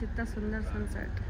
कितना सुंदर सनसेट